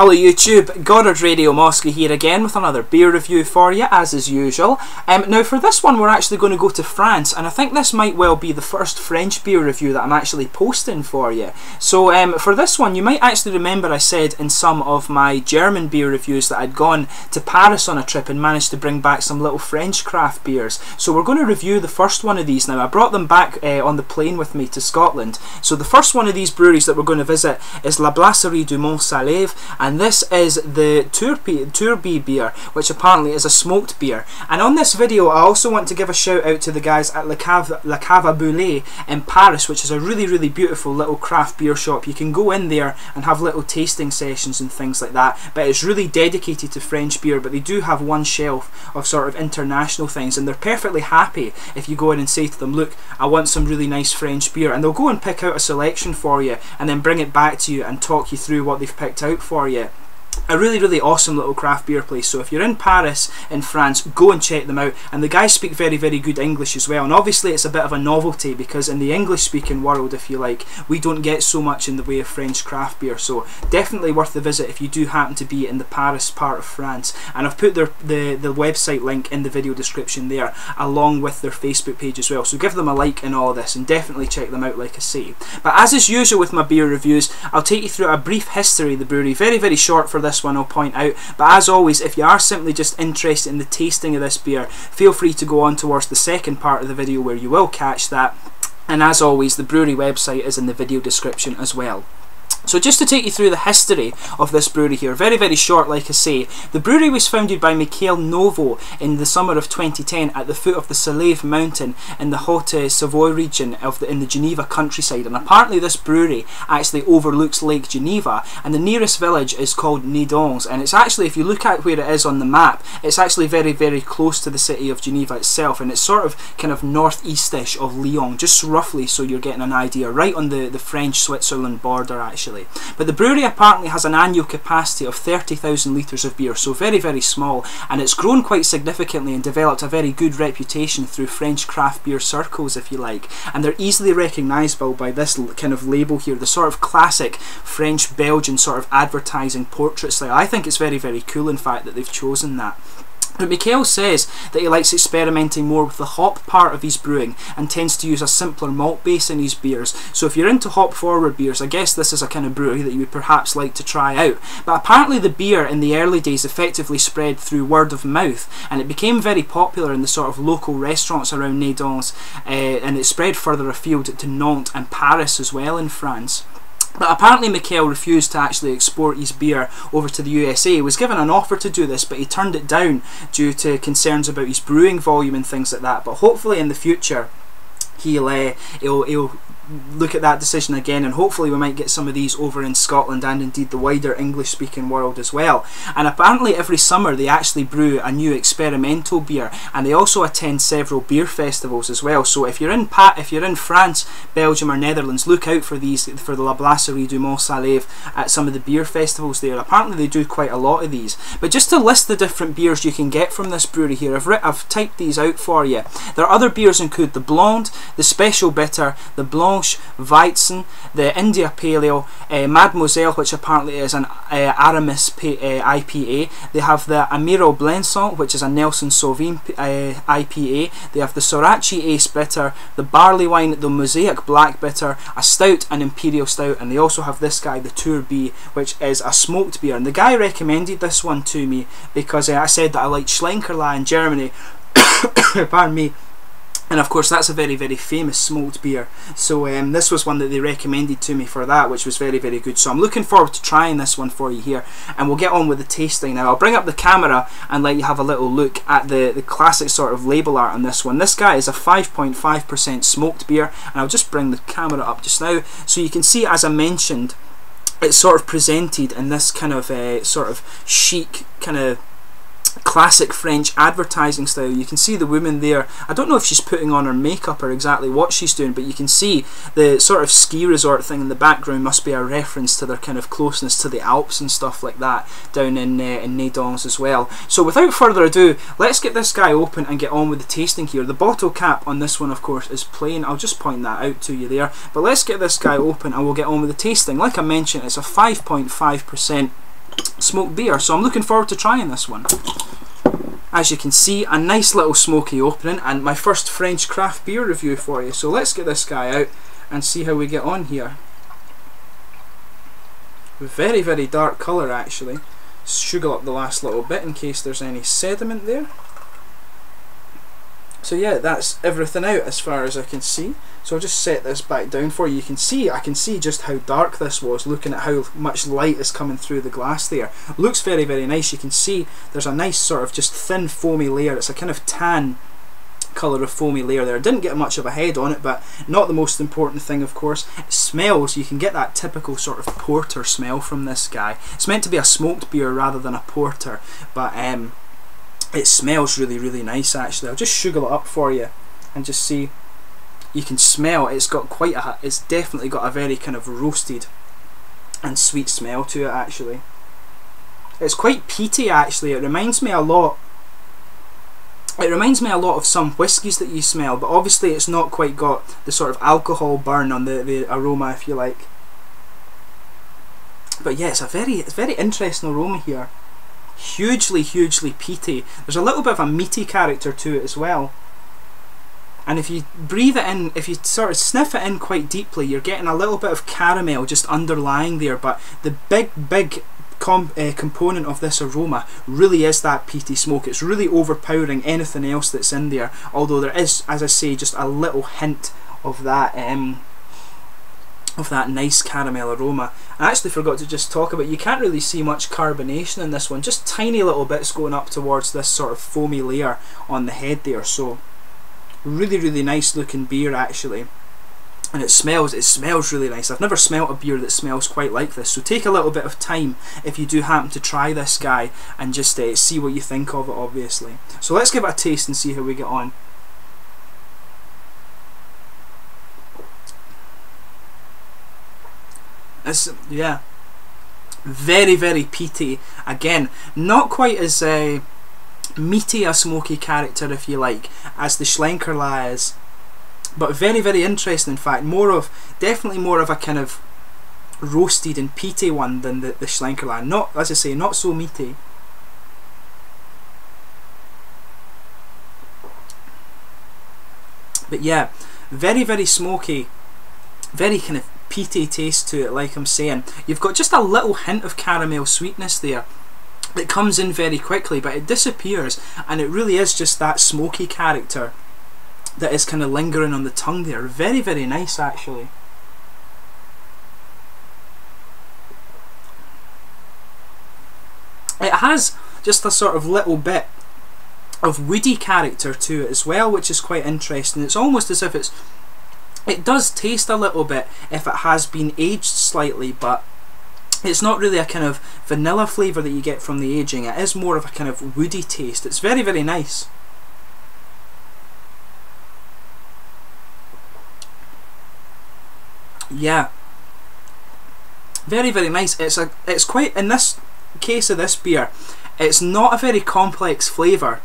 Hello YouTube, Goddard Radio Moscow here again with another beer review for you as is usual. Um, now for this one we're actually going to go to France and I think this might well be the first French beer review that I'm actually posting for you. So um, for this one you might actually remember I said in some of my German beer reviews that I'd gone to Paris on a trip and managed to bring back some little French craft beers. So we're going to review the first one of these now. I brought them back uh, on the plane with me to Scotland. So the first one of these breweries that we're going to visit is La Brasserie du Mont Salève and this is the Tourbée beer, which apparently is a smoked beer. And on this video, I also want to give a shout out to the guys at La Cave, La Cave Bulles in Paris, which is a really, really beautiful little craft beer shop. You can go in there and have little tasting sessions and things like that, but it's really dedicated to French beer, but they do have one shelf of sort of international things, and they're perfectly happy if you go in and say to them, look, I want some really nice French beer, and they'll go and pick out a selection for you, and then bring it back to you and talk you through what they've picked out for you Oh, yeah, a really really awesome little craft beer place. So if you're in Paris in France go and check them out. And the guys speak very very good English as well. And obviously it's a bit of a novelty because in the English speaking world if you like we don't get so much in the way of French craft beer. So definitely worth the visit if you do happen to be in the Paris part of France. And I've put their the, the website link in the video description there along with their Facebook page as well. So give them a like in all of this and definitely check them out like I say. But as is usual with my beer reviews I'll take you through a brief history of the brewery. Very very short for this one I'll point out. But as always, if you are simply just interested in the tasting of this beer, feel free to go on towards the second part of the video where you will catch that. And as always, the brewery website is in the video description as well. So just to take you through the history of this brewery here, very very short like I say, the brewery was founded by Mikhail Novo in the summer of 2010 at the foot of the Salève mountain in the Haute Savoie region of the, in the Geneva countryside. And apparently this brewery actually overlooks Lake Geneva and the nearest village is called Neydens and it's actually if you look at where it is on the map it's actually very very close to the city of Geneva itself. And it's sort of kind of northeastish of Lyon just roughly so you're getting an idea right on the, the French-Switzerland border actually actually. But the brewery apparently has an annual capacity of 30,000 litres of beer, so very, very small, and it's grown quite significantly and developed a very good reputation through French craft beer circles, if you like. And they're easily recognisable by this kind of label here, the sort of classic French-Belgian sort of advertising portrait style. I think it's very, very cool, in fact, that they've chosen that. But Mikhail says that he likes experimenting more with the hop part of his brewing and tends to use a simpler malt base in his beers. So if you're into hop forward beers, I guess this is a kind of brewery that you would perhaps like to try out. But apparently the beer in the early days effectively spread through word of mouth and it became very popular in the sort of local restaurants around Neydens uh, and it spread further afield to Nantes and Paris as well in France. But apparently Mikhail refused to actually export his beer over to the USA. He was given an offer to do this, but he turned it down due to concerns about his brewing volume and things like that. But hopefully in the future, he'll, uh, he'll, he'll look at that decision again and hopefully we might get some of these over in Scotland and indeed the wider English speaking world as well. And apparently every summer they actually brew a new experimental beer and they also attend several beer festivals as well. So if you're in Pat if you're in France Belgium or Netherlands look out for these for the La Brasserie du Mont Salève at some of the beer festivals there. Apparently they do quite a lot of these. But just to list the different beers you can get from this brewery here I've, I've typed these out for you. There are other beers include the Blonde the Special Bitter the Blanc Blanche, Weizen, the India Paleo, uh, Mademoiselle, which apparently is an uh, Aramis P uh, IPA. They have the Amiro Blenson, which is a Nelson Sauvin uh, IPA. They have the Sorachi Ace Bitter, the Barley Wine, the Mosaic Black Bitter, a Stout, an Imperial Stout, and they also have this guy, the Tourbée, which is a smoked beer. And the guy recommended this one to me because uh, I said that I liked Schlenkerla in Germany. Pardon me and of course that's a very very famous smoked beer. So um, this was one that they recommended to me for that which was very very good. So I'm looking forward to trying this one for you here and we'll get on with the tasting. Now I'll bring up the camera and let you have a little look at the, the classic sort of label art on this one. This guy is a 5.5% smoked beer and I'll just bring the camera up just now so you can see as I mentioned it's sort of presented in this kind of uh, sort of chic kind of classic French advertising style. You can see the woman there. I don't know if she's putting on her makeup or exactly what she's doing, but you can see the sort of ski resort thing in the background must be a reference to their kind of closeness to the Alps and stuff like that down in, uh, in Neydens as well. So without further ado, let's get this guy open and get on with the tasting here. The bottle cap on this one, of course, is plain. I'll just point that out to you there. But let's get this guy open and we'll get on with the tasting. Like I mentioned, it's a 5.5% smoked beer. So I'm looking forward to trying this one. As you can see, a nice little smoky opening and my first French craft beer review for you. So let's get this guy out and see how we get on here. Very, very dark colour actually. Sugar up the last little bit in case there's any sediment there. So yeah, that's everything out as far as I can see. So I'll just set this back down for you. You can see, I can see just how dark this was, looking at how much light is coming through the glass there. Looks very, very nice. You can see there's a nice sort of just thin foamy layer. It's a kind of tan colour of foamy layer there. Didn't get much of a head on it, but not the most important thing, of course. It smells. You can get that typical sort of porter smell from this guy. It's meant to be a smoked beer rather than a porter, but um, it smells really, really nice actually. I'll just sugar it up for you and just see. You can smell it's got quite a it's definitely got a very kind of roasted and sweet smell to it actually. It's quite peaty actually. It reminds me a lot it reminds me a lot of some whiskies that you smell but obviously it's not quite got the sort of alcohol burn on the, the aroma if you like. But yeah it's a very it's very interesting aroma here hugely hugely peaty there's a little bit of a meaty character to it as well and if you breathe it in, if you sort of sniff it in quite deeply, you're getting a little bit of caramel just underlying there. But the big, big com uh, component of this aroma really is that peaty smoke. It's really overpowering anything else that's in there. Although there is, as I say, just a little hint of that. Um, of that nice caramel aroma. I actually forgot to just talk about you can't really see much carbonation in this one, just tiny little bits going up towards this sort of foamy layer on the head there. So Really, really nice looking beer actually. And it smells, it smells really nice. I've never smelt a beer that smells quite like this. So take a little bit of time if you do happen to try this guy and just uh, see what you think of it obviously. So let's give it a taste and see how we get on. It's, yeah, very very peaty again not quite as uh, meaty a smoky character if you like as the Schlenkerla is but very very interesting in fact more of definitely more of a kind of roasted and peaty one than the, the Schlenkerla not as I say not so meaty. But yeah very very smoky very kind of peaty taste to it like I'm saying. You've got just a little hint of caramel sweetness there it comes in very quickly but it disappears and it really is just that smoky character that is kind of lingering on the tongue there. Very very nice actually. It has just a sort of little bit of woody character to it as well which is quite interesting. It's almost as if it's it does taste a little bit if it has been aged slightly but it's not really a kind of vanilla flavour that you get from the aging, it is more of a kind of woody taste. It's very, very nice. Yeah. Very, very nice. It's a it's quite in this case of this beer, it's not a very complex flavour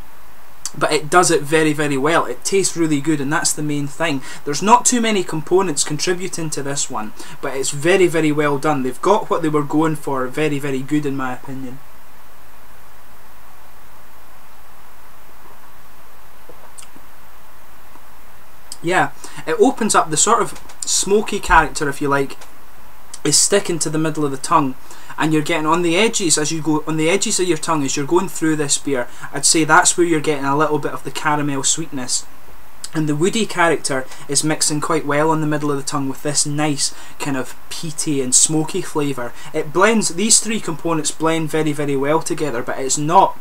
but it does it very very well. It tastes really good and that's the main thing. There's not too many components contributing to this one but it's very very well done. They've got what they were going for. Very very good in my opinion. Yeah it opens up the sort of smoky character if you like is sticking to the middle of the tongue and you're getting on the edges as you go on the edges of your tongue as you're going through this beer I'd say that's where you're getting a little bit of the caramel sweetness and the woody character is mixing quite well on the middle of the tongue with this nice kind of peaty and smoky flavour. It blends, these three components blend very very well together but it's not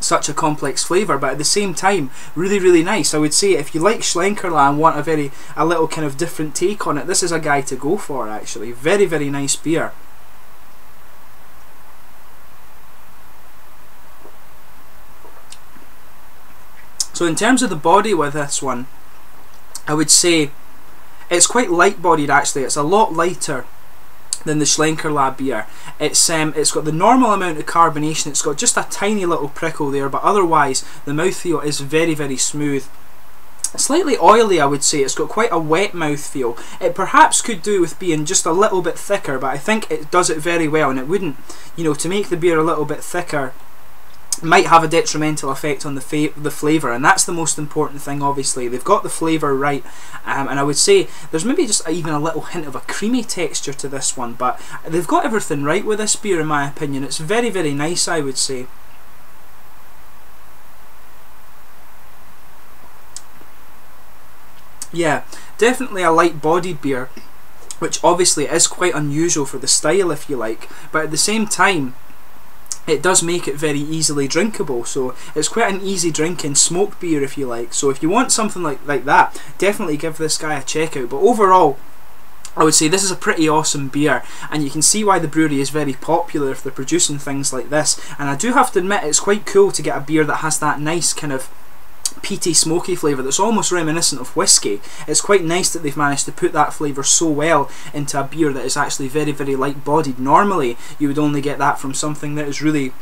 such a complex flavour but at the same time really really nice. I would say if you like Schlenkerla and want a very a little kind of different take on it this is a guy to go for actually. Very very nice beer. So in terms of the body with this one, I would say it's quite light bodied actually. It's a lot lighter than the Schlenkerla beer. It's um, it's got the normal amount of carbonation. It's got just a tiny little prickle there, but otherwise the mouthfeel is very very smooth. slightly oily I would say it's got quite a wet mouth feel it perhaps could do with being just a little bit thicker but I think it does it very well and it wouldn't you know to make the beer a little bit thicker might have a detrimental effect on the the flavour, and that's the most important thing. Obviously, they've got the flavour right, um, and I would say there's maybe just even a little hint of a creamy texture to this one, but they've got everything right with this beer, in my opinion. It's very very nice, I would say. Yeah, definitely a light bodied beer, which obviously is quite unusual for the style, if you like, but at the same time, it does make it very easily drinkable so it's quite an easy drinking smoke beer if you like. So if you want something like, like that definitely give this guy a check out. But overall I would say this is a pretty awesome beer and you can see why the brewery is very popular if they're producing things like this. And I do have to admit it's quite cool to get a beer that has that nice kind of peaty smoky flavour that's almost reminiscent of whiskey. It's quite nice that they've managed to put that flavour so well into a beer that is actually very very light bodied. Normally you would only get that from something that is really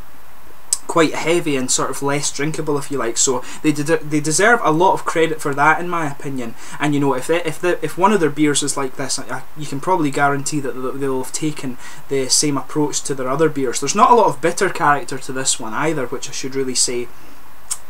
quite heavy and sort of less drinkable if you like so they de they deserve a lot of credit for that in my opinion and you know if they, if the if one of their beers is like this I, you can probably guarantee that they'll have taken the same approach to their other beers there's not a lot of bitter character to this one either which I should really say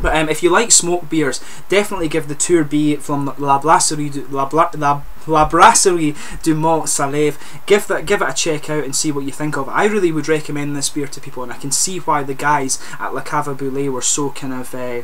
but um, if you like smoked beers, definitely give the Tourbée from La Brasserie du, La, Bla, La, La Brasserie du Mont Salève. Give that, give it a check out and see what you think of. I really would recommend this beer to people, and I can see why the guys at La Cave à Bulles were so kind of. Uh,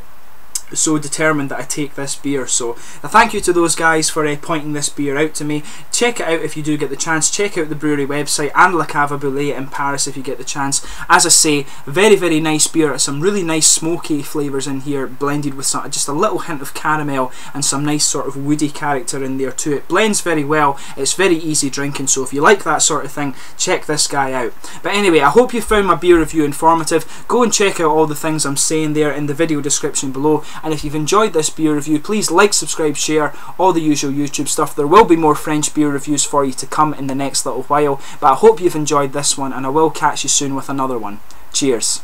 so determined that I take this beer. So a thank you to those guys for uh, pointing this beer out to me. Check it out if you do get the chance. Check out the brewery website and La Cave à Bulles in Paris if you get the chance. As I say, very very nice beer. Some really nice smoky flavours in here, blended with some, just a little hint of caramel and some nice sort of woody character in there too. It blends very well. It's very easy drinking. So if you like that sort of thing, check this guy out. But anyway, I hope you found my beer review informative. Go and check out all the things I'm saying there in the video description below and if you've enjoyed this beer review, please like, subscribe, share, all the usual YouTube stuff. There will be more French beer reviews for you to come in the next little while, but I hope you've enjoyed this one, and I will catch you soon with another one. Cheers.